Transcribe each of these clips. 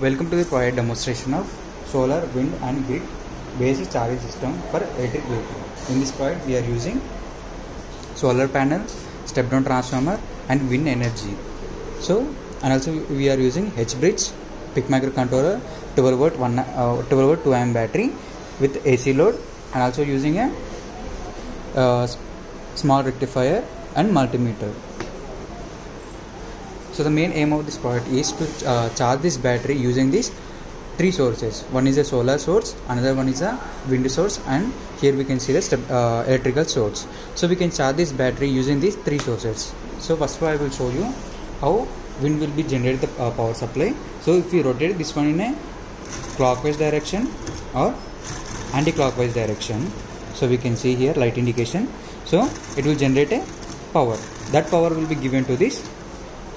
Welcome to the project demonstration of solar, wind and grid based charging system for electric vehicle. In this project we are using solar panel, step down transformer and wind energy. So and also we are using H bridge, PIC microcontroller, 12 volt 1 uh, 12 volt 2 amp battery with AC load and also using a uh, small rectifier and multimeter. So the main aim of this project is to uh, charge this battery using these three sources. One is a solar source, another one is a wind source, and here we can see the step, uh, electrical source. So we can charge this battery using these three sources. So first of all, I will show you how wind will be generated the uh, power supply. So if we rotate this one in a clockwise direction or anti-clockwise direction, so we can see here light indication. So it will generate a power. That power will be given to this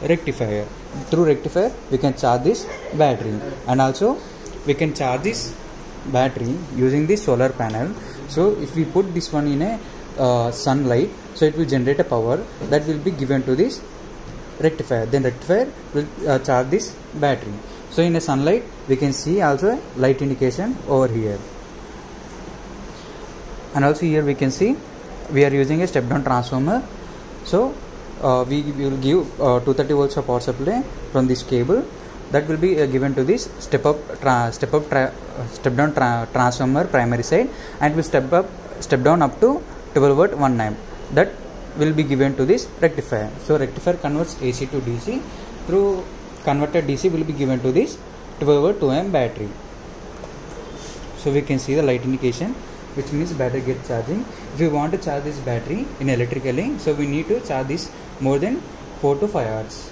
rectifier. Through rectifier we can charge this battery. And also we can charge this battery using this solar panel. So if we put this one in a uh, sunlight so it will generate a power that will be given to this rectifier. Then rectifier will uh, charge this battery. So in a sunlight we can see also a light indication over here. And also here we can see we are using a step down transformer. So uh, we will give uh, 230 volts of power supply from this cable. That will be uh, given to this step up step up step down tra- transformer primary side and will step up step down up to 12 volt 1 amp that will be given to this rectifier. So rectifier converts AC to DC through converted DC will be given to this 12 volt 2 amp battery. So we can see the light indication which means battery get charging. If we want to charge this battery in electrically so we need to charge this more than 4 to 5 hours.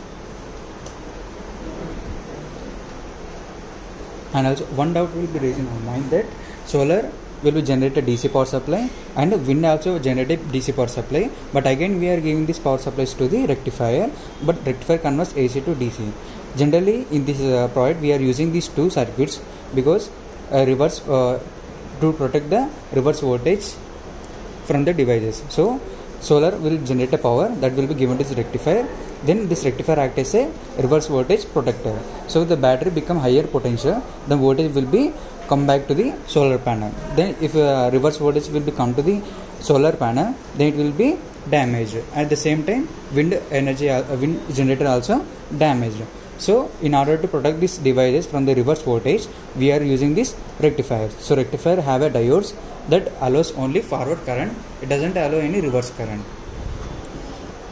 And also one doubt will be raised in our mind that solar will be generate a DC power supply and wind also generate a DC power supply. But again we are giving this power supplies to the rectifier but rectifier converts AC to DC generally in this uh, project we are using these two circuits because uh, reverse uh, to protect the reverse voltage from the devices. So solar will generate a power that will be given to this rectifier. Then this rectifier act as a reverse voltage protector. So the battery become higher potential the voltage will be come back to the solar panel. Then if uh, reverse voltage will be come to the solar panel then it will be damaged. At the same time wind energy uh, wind generator also damaged so in order to protect these devices from the reverse voltage we are using this rectifier. So rectifier have a diodes that allows only forward current. It doesn't allow any reverse current.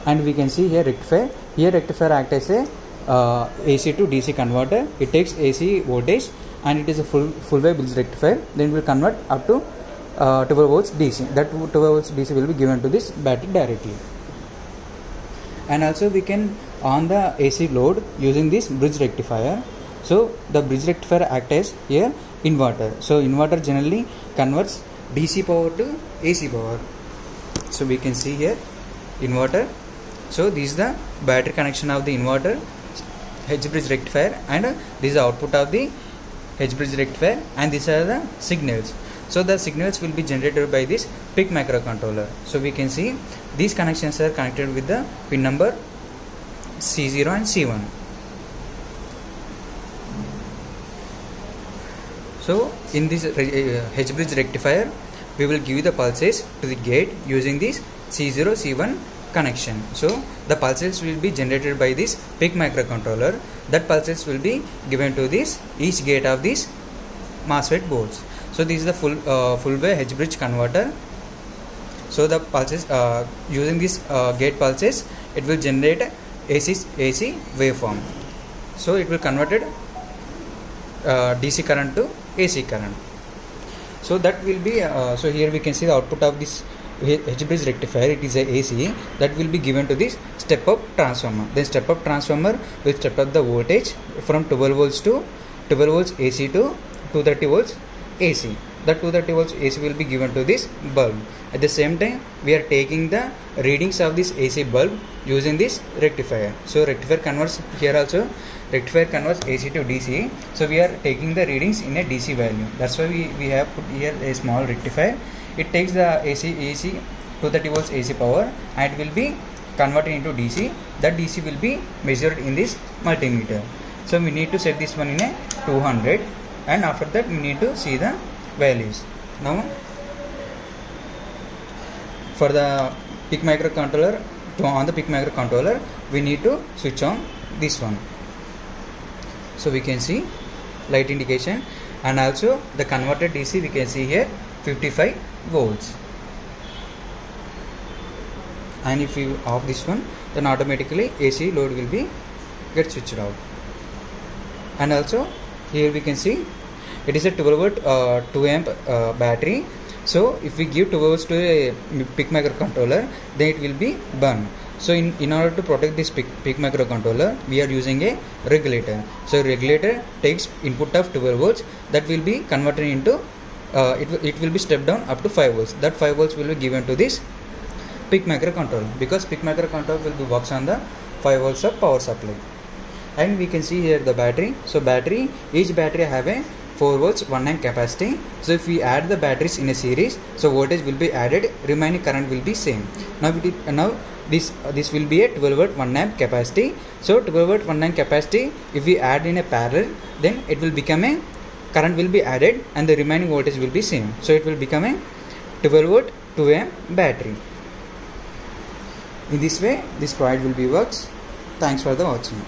And we can see here rectifier. Here rectifier act as a uh, AC to DC converter. It takes AC voltage and it is a full full wave bridge rectifier. Then will convert up to uh, 12 volts DC that 12 volts DC will be given to this battery directly. And also we can on the AC load using this bridge rectifier. So the bridge rectifier acts as here inverter. So inverter generally converts DC power to AC power. So we can see here inverter. So this is the battery connection of the inverter H bridge rectifier and this is the output of the H bridge rectifier and these are the signals. So the signals will be generated by this PIC microcontroller. So we can see these connections are connected with the pin number C0 and C1 so in this uh, H bridge rectifier we will give the pulses to the gate using this C0 C1 connection. So the pulses will be generated by this PIC microcontroller. That pulses will be given to this each gate of this MOSFET boards. So this is the full uh, full way H bridge converter. So the pulses uh, using this uh, gate pulses it will generate AC AC waveform. So it will converted uh, DC current to AC current. So that will be uh, so here we can see the output of this H bridge rectifier. It is a AC that will be given to this step up transformer. Then step up transformer will step up the voltage from 12 volts to 12 volts AC to 230 volts AC the 230 volts AC will be given to this bulb. At the same time we are taking the readings of this AC bulb using this rectifier. So rectifier converts here also. Rectifier converts AC to DC so we are taking the readings in a DC value. That's why we, we have put here a small rectifier. It takes the AC AC 230 volts AC power and will be converted into DC that DC will be measured in this multimeter. So we need to set this one in a 200 and after that we need to see the values. Now for the pic microcontroller to on the pic microcontroller we need to switch on this one. So we can see light indication and also the converted DC we can see here 55 volts. And if you off this one then automatically AC load will be get switched out. And also here we can see it is a 12 volt uh, 2 amp uh, battery. So if we give 2 volts to a PIC microcontroller then it will be burned so in, in order to protect this PIC, PIC microcontroller we are using a regulator. So regulator takes input of 12 volts. That will be converted into uh, it, it will be stepped down up to 5 volts. That 5 volts will be given to this PIC microcontroller because PIC microcontroller will be works on the 5 volts of power supply. And we can see here the battery. So battery each battery have a 4 volts 1 amp capacity. So if we add the batteries in a series so voltage will be added remaining current will be same. Now it now this this will be a 12 volt 1 amp capacity. So 12 volt 1 amp capacity if we add in a parallel then it will become a current will be added and the remaining voltage will be same. So it will become a 12 volt 2 amp battery. In this way this product will be works. Thanks for the watching